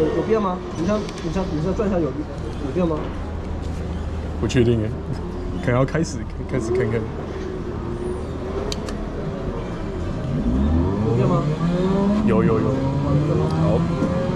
有有变吗？你像你像你像转一下有有变吗？不确定哎，可能要开始开始看看。有变吗？有有有，好。